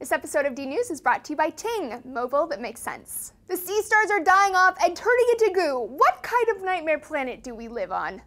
This episode of D News is brought to you by Ting, mobile that makes sense. The sea stars are dying off and turning into goo. What kind of nightmare planet do we live on?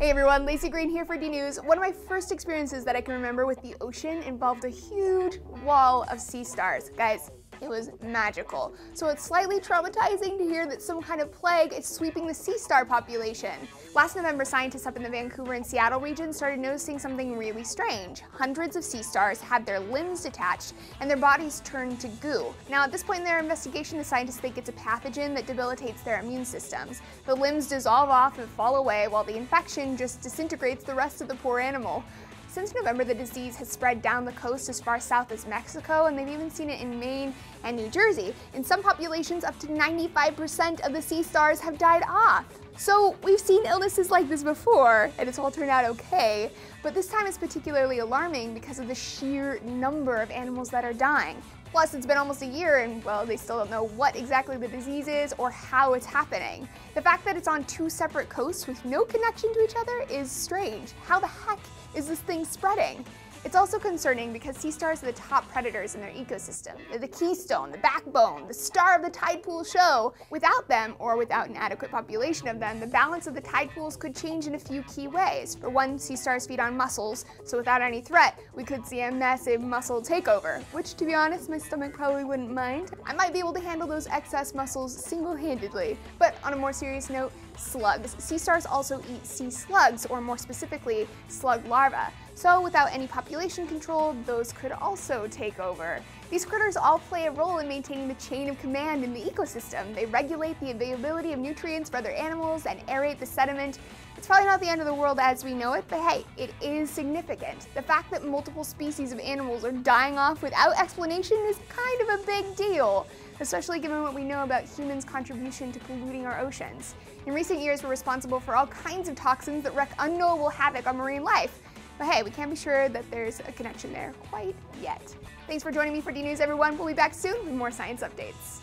Hey everyone, Laci Green here for D News. One of my first experiences that I can remember with the ocean involved a huge wall of sea stars. Guys, it was magical. So it's slightly traumatizing to hear that some kind of plague is sweeping the sea star population. Last November, scientists up in the Vancouver and Seattle region started noticing something really strange. Hundreds of sea stars had their limbs detached and their bodies turned to goo. Now, at this point in their investigation, the scientists think it's a pathogen that debilitates their immune systems. The limbs dissolve off and fall away while the infection just disintegrates the rest of the poor animal. Since November, the disease has spread down the coast as far south as Mexico, and they've even seen it in Maine and New Jersey. In some populations, up to 95% of the sea stars have died off. So we've seen illnesses like this before, and it's all turned out okay, but this time it's particularly alarming because of the sheer number of animals that are dying. Plus, it's been almost a year and, well, they still don't know what exactly the disease is or how it's happening. The fact that it's on two separate coasts with no connection to each other is strange. How the heck is this thing spreading? It's also concerning because sea stars are the top predators in their ecosystem. They're the keystone, the backbone, the star of the tide pool show. Without them, or without an adequate population of them, the balance of the tide pools could change in a few key ways. For one, sea stars feed on mussels, so without any threat, we could see a massive mussel takeover, which to be honest, my stomach probably wouldn't mind. I might be able to handle those excess mussels single-handedly. But on a more serious note, slugs. Sea stars also eat sea slugs, or more specifically, slug larvae. So without any population control, those could also take over. These critters all play a role in maintaining the chain of command in the ecosystem. They regulate the availability of nutrients for other animals and aerate the sediment. It's probably not the end of the world as we know it, but hey, it is significant. The fact that multiple species of animals are dying off without explanation is kind of a big deal especially given what we know about humans' contribution to polluting our oceans. In recent years, we're responsible for all kinds of toxins that wreak unknowable havoc on marine life. But hey, we can't be sure that there's a connection there quite yet. Thanks for joining me for DNews, everyone. We'll be back soon with more science updates.